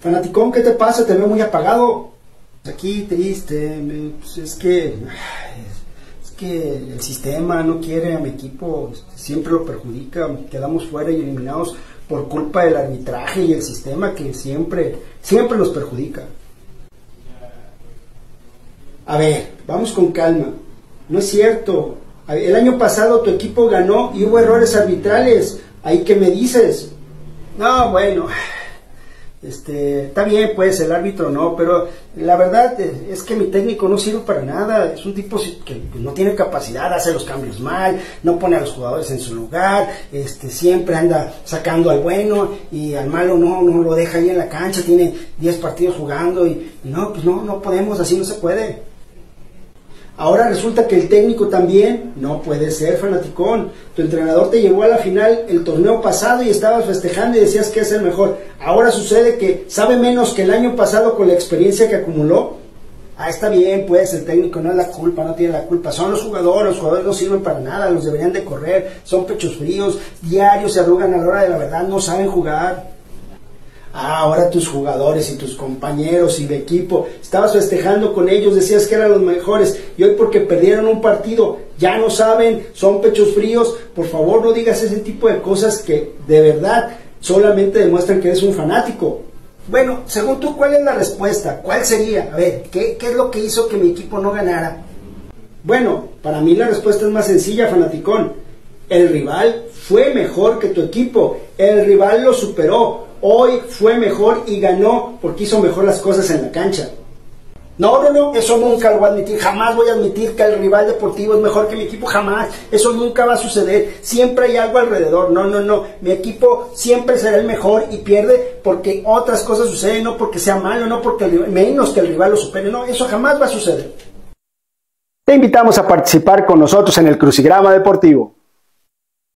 Fanaticón, ¿qué te pasa? Te veo muy apagado. Aquí triste, pues es que es que el sistema no quiere a mi equipo, siempre lo perjudica, quedamos fuera y eliminados por culpa del arbitraje y el sistema que siempre, siempre nos perjudica. A ver, vamos con calma. No es cierto. El año pasado tu equipo ganó y hubo errores arbitrales. ¿Ahí qué me dices? No, bueno, este, está bien, pues el árbitro no, pero la verdad es, que mi técnico no sirve para nada. Es un tipo que no tiene capacidad, hace los cambios mal, no pone a los jugadores en su lugar, este, siempre anda sacando al bueno y al malo no, no lo deja ahí en la cancha, tiene 10 partidos jugando y, y no, pues no, no podemos, así no se puede. Ahora resulta que el técnico también no puede ser fanaticón. Tu entrenador te llevó a la final el torneo pasado y estabas festejando y decías que es el mejor. Ahora sucede que sabe menos que el año pasado con la experiencia que acumuló. Ah, está bien, pues el técnico no es la culpa, no tiene la culpa. Son los jugadores, los jugadores no sirven para nada, los deberían de correr, son pechos fríos, diarios se arrugan a la hora de la verdad, no saben jugar. Ah, ahora tus jugadores y tus compañeros y de equipo, estabas festejando con ellos, decías que eran los mejores y hoy porque perdieron un partido ya no saben, son pechos fríos, por favor no digas ese tipo de cosas que de verdad solamente demuestran que eres un fanático. Bueno, según tú, ¿cuál es la respuesta? ¿Cuál sería? A ver, ¿qué, qué es lo que hizo que mi equipo no ganara? Bueno, para mí la respuesta es más sencilla, fanaticón. El rival fue mejor que tu equipo. El rival lo superó. Hoy fue mejor y ganó porque hizo mejor las cosas en la cancha. No, no, no, eso nunca lo voy a admitir. Jamás voy a admitir que el rival deportivo es mejor que mi equipo. Jamás. Eso nunca va a suceder. Siempre hay algo alrededor. No, no, no. Mi equipo siempre será el mejor y pierde porque otras cosas suceden, no porque sea malo, no porque el menos que el rival lo supere. No, eso jamás va a suceder. Te invitamos a participar con nosotros en el Crucigrama Deportivo.